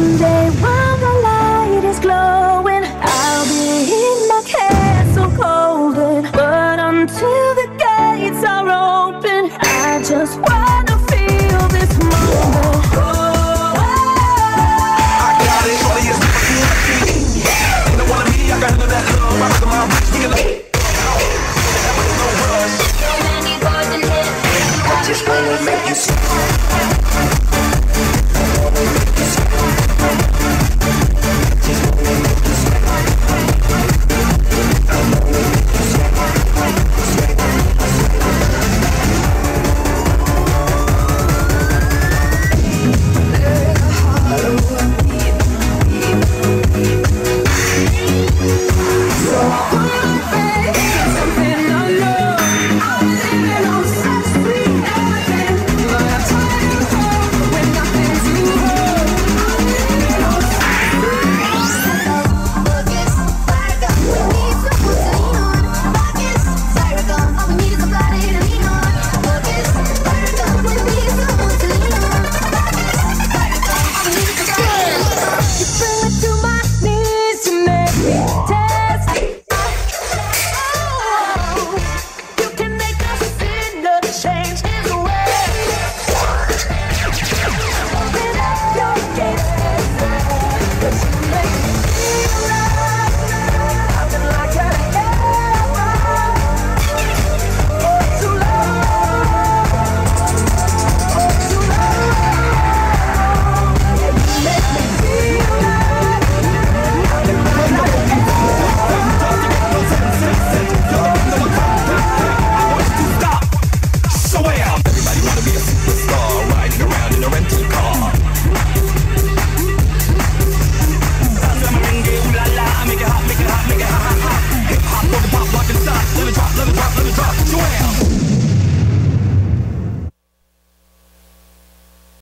Someday while the light is glowing, I'll be in my castle golden. But until the gates are open, I just wanna feel this moment. Oh, I got it, all you They don't wanna be, I got none that love. I'm my roots, nigga, like. Just wanna make you see